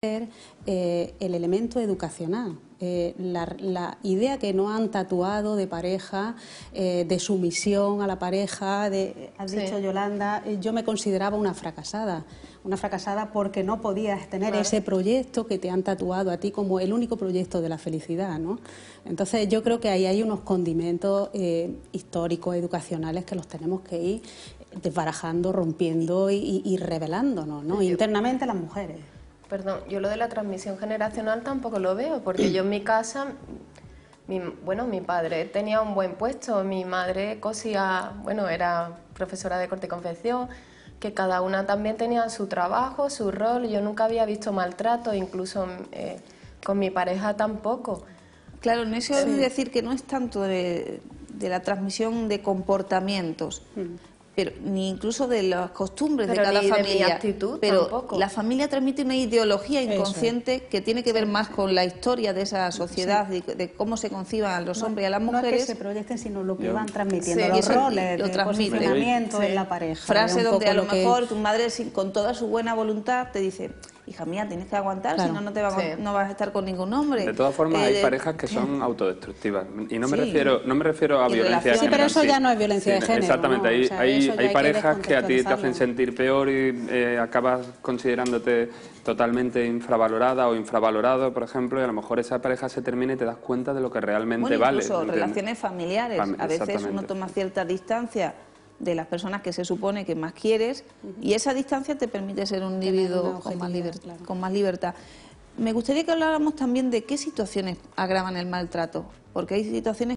Eh, el elemento educacional. Eh, la, idea que no han tatuado de pareja, eh, de sumisión a la pareja, de, has dicho Yolanda, yo me consideraba una fracasada, una fracasada porque no podías tener ese proyecto que te han tatuado a ti como el único proyecto de la felicidad, ¿no? Entonces yo creo que ahí hay unos condimentos históricos, educacionales que los tenemos que ir desbarajando, rompiendo y, y revelándonos, ¿no? Internamente las mujeres. Perdón, yo lo de la transmisión generacional tampoco lo veo, porque yo en mi casa, mi, bueno, mi padre tenía un buen puesto, mi madre cosía, bueno, era profesora de corte y confección, que cada una también tenía su trabajo, su rol, yo nunca había visto maltrato, incluso eh, con mi pareja tampoco. Claro, en eso sí. decir que no es tanto de, la transmisión de comportamientos, mm pero ni incluso de las costumbres de cada familia. pero la familia transmite una ideología inconsciente que tiene que ver más con la historia de esa sociedad, de, cómo se conciban los hombres y a las mujeres. No que se proyecten, sino lo que van transmitiendo, los roles, el posicionamiento en la pareja. Frase donde a lo, mejor tu madre, con toda su buena voluntad, te dice hija mía, tienes que aguantar, si no, no, te va, no vas a estar con ningún hombre. De todas formas, hay eh, parejas que son autodestructivas. Y no me, refiero, no me refiero a violencia de género. Sí, pero eso ya no es violencia de género. Exactamente, hay, hay, parejas que, a ti te hacen sentir peor y eh, acabas considerándote totalmente infravalorada o infravalorado, por ejemplo, y a lo mejor esa pareja se termina y te das cuenta de lo que realmente bueno, vale. Incluso relaciones familiares. a veces uno toma cierta distancia de las personas que se supone que más quieres y esa distancia te permite ser un individuo con más, con más libertad. Me gustaría que habláramos también de qué situaciones agravan el maltrato, porque hay situaciones